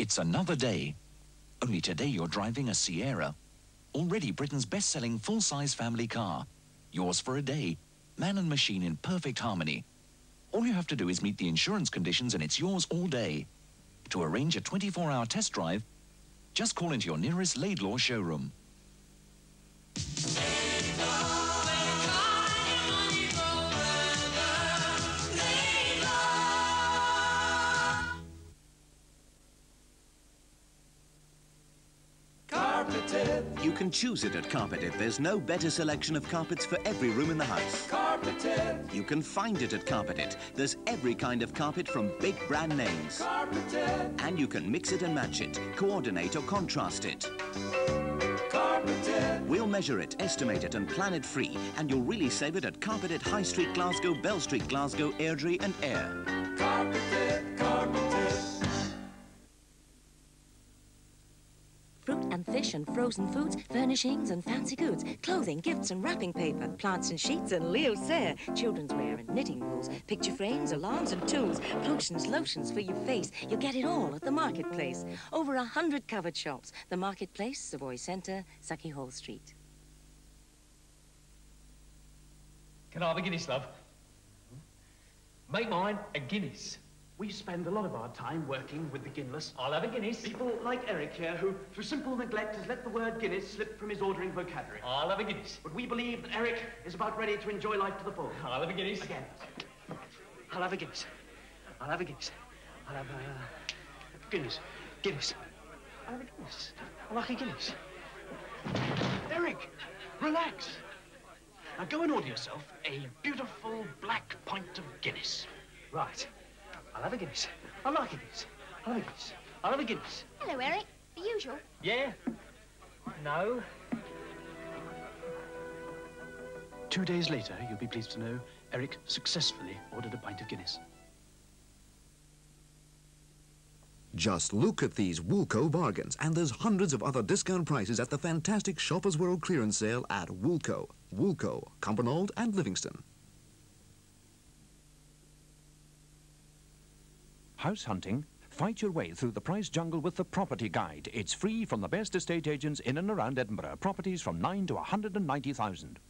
It's another day. Only today you're driving a Sierra. Already Britain's best-selling full-size family car. Yours for a day. Man and machine in perfect harmony. All you have to do is meet the insurance conditions and it's yours all day. To arrange a 24-hour test drive, just call into your nearest Laidlaw showroom. You can choose it at Carpeted. There's no better selection of carpets for every room in the house. Carpeted, You can find it at Carpeted. There's every kind of carpet from big brand names. carpeted, And you can mix it and match it, coordinate or contrast it. carpeted, We'll measure it, estimate it and plan it free. And you'll really save it at Carpeted High Street Glasgow, Bell Street Glasgow, Airdrie and Ayr. carpeted, carpeted. Fruit and fish and frozen foods, furnishings and fancy goods, clothing, gifts and wrapping paper, plants and sheets and Leo Sayer, children's wear and knitting wools, picture frames, alarms and tools, potions, lotions for your face. You'll get it all at the Marketplace. Over a hundred covered shops. The Marketplace, Savoy Centre, Sauchiehall Street. Can I have a Guinness, love? Make mine a Guinness. We spend a lot of our time working with the Guinness. I'll have a Guinness. People like Eric here, who, through simple neglect, has let the word Guinness slip from his ordering vocabulary. I'll have a Guinness. But we believe that Eric is about ready to enjoy life to the full. I'll have a Guinness. Again. I'll have a Guinness. I'll have a Guinness. I'll have a Guinness. Guinness. I'll have a Guinness. A Guinness. Eric, relax. Now go and order yourself a beautiful black pint of Guinness. Right. I'll have a Guinness. I like a Guinness. I'll have a Guinness. I'll have a Guinness. Hello, Eric. The usual. Yeah? No? Two days later, you'll be pleased to know, Eric successfully ordered a pint of Guinness. Just look at these Woolco bargains, and there's hundreds of other discount prices at the fantastic Shoppers World clearance sale at Woolco. Woolco, Cumbernauld and Livingston. House hunting? Fight your way through the price jungle with the Property Guide. It's free from the best estate agents in and around Edinburgh. Properties from 9 to 190,000.